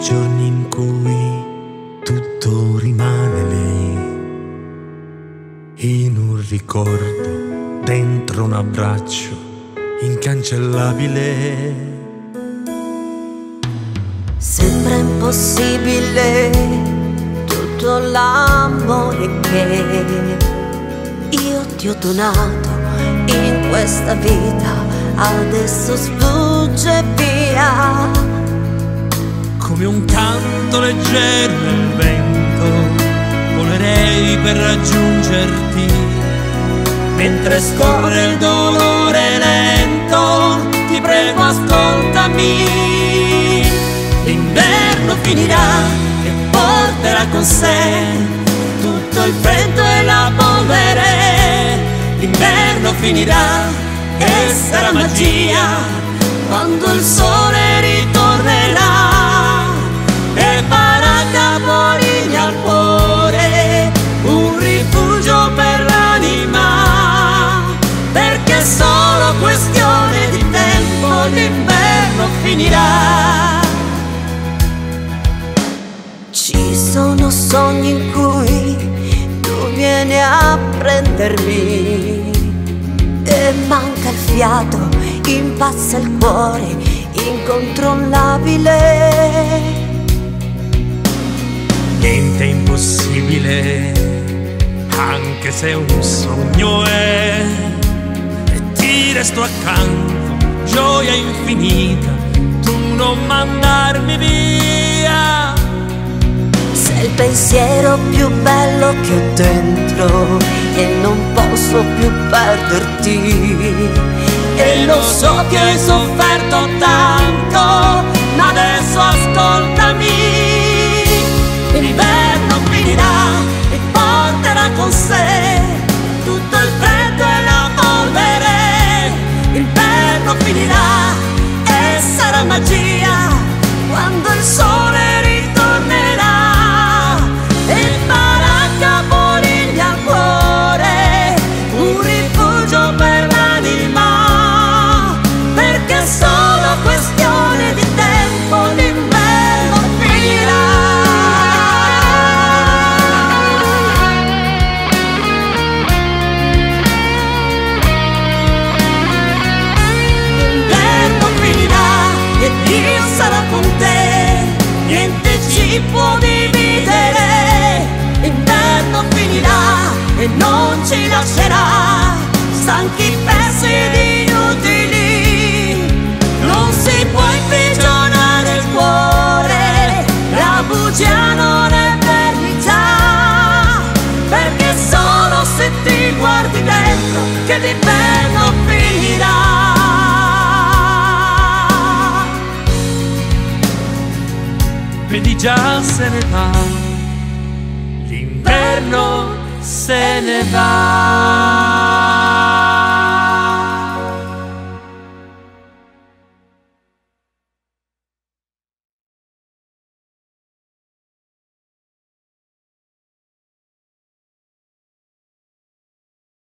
giorni in cui tutto rimane lì, in un ricordo, dentro un abbraccio incancellabile. Sembra impossibile tutto l'amore che io ti ho donato in questa vita, adesso sfugge via. Come un canto leggero nel vento, volerei per raggiungerti, mentre scorre il dolore lento, ti prego ascoltami. L'inverno finirà e porterà con sé tutto il freddo e la polvere. L'inverno finirà e sarà magia quando il sole ritornerà prendermi e manca il fiato, impazza il cuore, incontrollabile. Niente è impossibile, anche se un sogno è. E ti resto accanto, gioia infinita, tu non mandarmi via. Sei il pensiero più bello che ho dentro e non posso più perderti. E lo so che hai sofferto tanto, ma adesso ascoltami. L'inverno finirà e porterà con sé tutto il freddo e la polvere. L'inverno finirà e sarà magia lascerà. Stanchi persi ed inutili non si può imprigionare il cuore. La bugia non è verità perché solo se ti guardi dentro che l'inverno finirà. Vedi già se ne va, l'inverno se ne va.